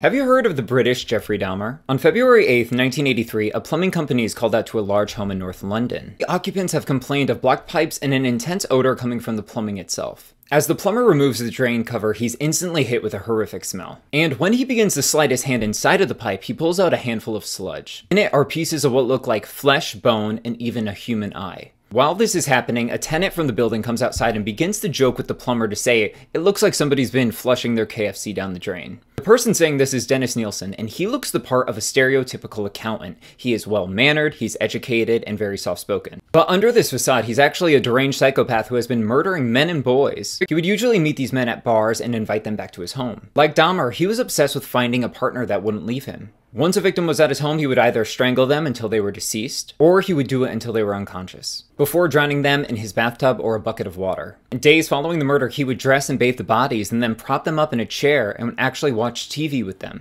Have you heard of the British Jeffrey Dahmer? On February 8, 1983, a plumbing company is called out to a large home in North London. The occupants have complained of blocked pipes and an intense odor coming from the plumbing itself. As the plumber removes the drain cover, he's instantly hit with a horrific smell. And when he begins to slide his hand inside of the pipe, he pulls out a handful of sludge. In it are pieces of what look like flesh, bone, and even a human eye. While this is happening, a tenant from the building comes outside and begins to joke with the plumber to say, it looks like somebody's been flushing their KFC down the drain. The person saying this is Dennis Nilsen, and he looks the part of a stereotypical accountant. He is well mannered, he's educated, and very soft spoken. But under this facade, he's actually a deranged psychopath who has been murdering men and boys. He would usually meet these men at bars and invite them back to his home. Like Dahmer, he was obsessed with finding a partner that wouldn't leave him. Once a victim was at his home, he would either strangle them until they were deceased, or he would do it until they were unconscious, before drowning them in his bathtub or a bucket of water. In days following the murder, he would dress and bathe the bodies and then prop them up in a chair and would actually watch TV with them.